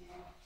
Yeah.